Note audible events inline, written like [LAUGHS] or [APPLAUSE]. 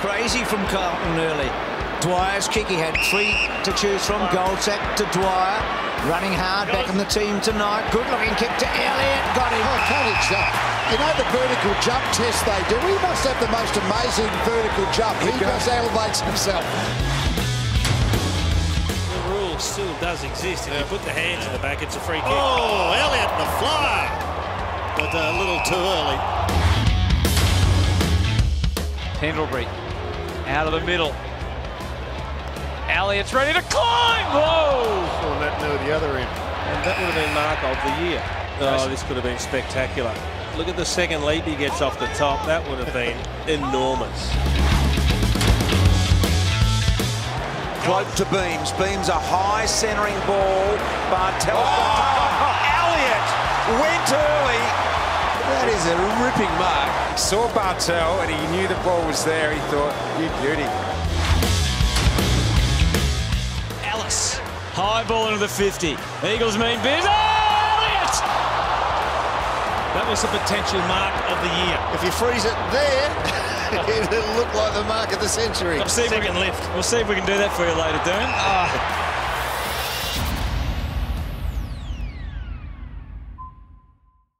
crazy from Carlton early. Dwyer's kick, he had three to choose from. Goldsack to Dwyer. Running hard back in the team tonight. Good looking kick to Elliott. Got him. Oh, Cottage, uh, you know the vertical jump test they do? He must have the most amazing vertical jump. He just elevates himself. The rule still does exist. If you put the hands in the back, it's a free kick. Oh, Elliott the fly. But uh, a little too early. Pendlebury out of the middle. Elliott's ready to climb. Whoa! On that near the other end. And that would have been mark of the year. Oh, this could have been spectacular. Look at the second leap he gets off the top. That would have been [LAUGHS] enormous. Cloke to Beams. Beams a high centering ball. Bartel. Oh, [LAUGHS] Elliott went early. That is a ripping mark. Saw Bartel and he knew the ball was there. He thought, you beauty. Ellis. High ball into the 50. Eagles mean biz. Oh, That was the potential mark of the year. If you freeze it there, [LAUGHS] it'll look like the mark of the century. We'll see if we can, lift. We'll see if we can do that for you later, Derm. Ah.